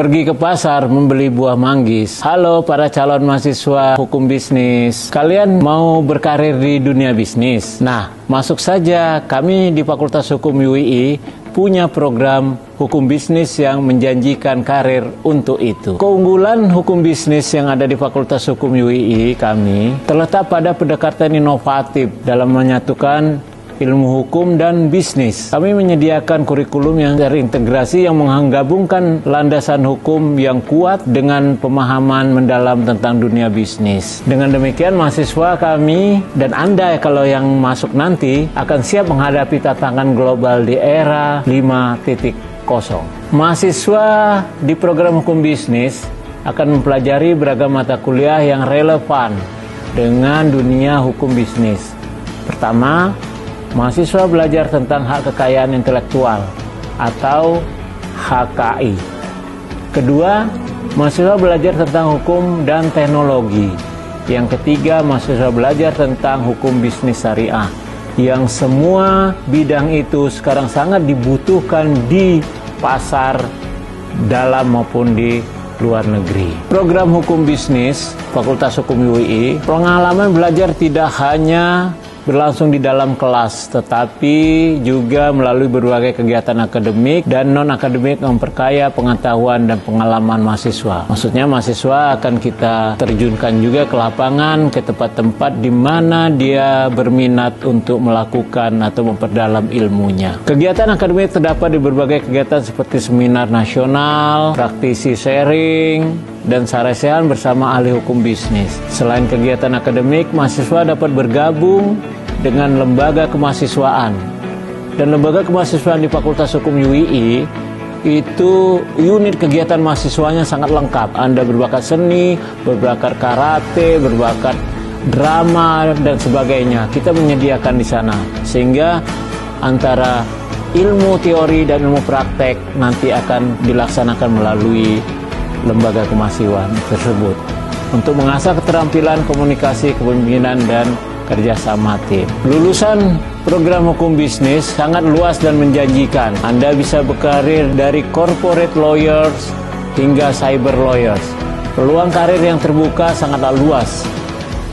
Pergi ke pasar membeli buah manggis. Halo para calon mahasiswa hukum bisnis. Kalian mau berkarir di dunia bisnis? Nah, masuk saja. Kami di Fakultas Hukum UII punya program hukum bisnis yang menjanjikan karir untuk itu. Keunggulan hukum bisnis yang ada di Fakultas Hukum UII kami terletak pada pendekatan inovatif dalam menyatukan ilmu hukum dan bisnis. Kami menyediakan kurikulum yang terintegrasi yang menggabungkan landasan hukum yang kuat dengan pemahaman mendalam tentang dunia bisnis. Dengan demikian mahasiswa kami dan Anda kalau yang masuk nanti akan siap menghadapi tantangan global di era 5.0. Mahasiswa di program hukum bisnis akan mempelajari beragam mata kuliah yang relevan dengan dunia hukum bisnis. Pertama, mahasiswa belajar tentang hak kekayaan intelektual atau HKI. Kedua, mahasiswa belajar tentang hukum dan teknologi. Yang ketiga, mahasiswa belajar tentang hukum bisnis syariah. Yang semua bidang itu sekarang sangat dibutuhkan di pasar dalam maupun di luar negeri. Program hukum bisnis Fakultas Hukum UI, pengalaman belajar tidak hanya berlangsung di dalam kelas, tetapi juga melalui berbagai kegiatan akademik dan non-akademik memperkaya pengetahuan dan pengalaman mahasiswa. Maksudnya mahasiswa akan kita terjunkan juga ke lapangan, ke tempat-tempat di mana dia berminat untuk melakukan atau memperdalam ilmunya. Kegiatan akademik terdapat di berbagai kegiatan seperti seminar nasional, praktisi sharing, dan saresehan bersama ahli hukum bisnis. Selain kegiatan akademik, mahasiswa dapat bergabung dengan lembaga kemahasiswaan. Dan lembaga kemahasiswaan di Fakultas Hukum UII itu unit kegiatan mahasiswanya sangat lengkap. Anda berbakat seni, berbakat karate, berbakat drama dan sebagainya. Kita menyediakan di sana sehingga antara ilmu teori dan ilmu praktek nanti akan dilaksanakan melalui lembaga kemahasiswaan tersebut untuk mengasah keterampilan komunikasi, kepemimpinan dan kerjasama tim. Lulusan program hukum bisnis sangat luas dan menjanjikan. Anda bisa berkarir dari corporate lawyers hingga cyber lawyers. Peluang karir yang terbuka sangatlah luas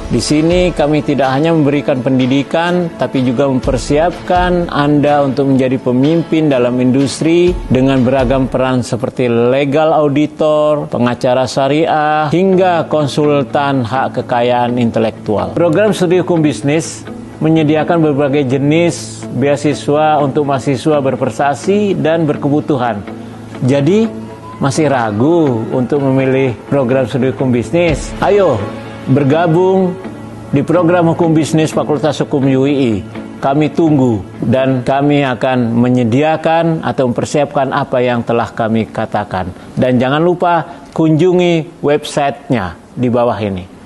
di sini kami tidak hanya memberikan pendidikan, tapi juga mempersiapkan Anda untuk menjadi pemimpin dalam industri dengan beragam peran seperti legal auditor, pengacara syariah, hingga konsultan hak kekayaan intelektual. Program studi hukum bisnis menyediakan berbagai jenis beasiswa untuk mahasiswa berprestasi dan berkebutuhan. Jadi, masih ragu untuk memilih program studi hukum bisnis? Ayo, bergabung di program hukum bisnis Fakultas Hukum UII. Kami tunggu dan kami akan menyediakan atau mempersiapkan apa yang telah kami katakan. Dan jangan lupa kunjungi websitenya di bawah ini.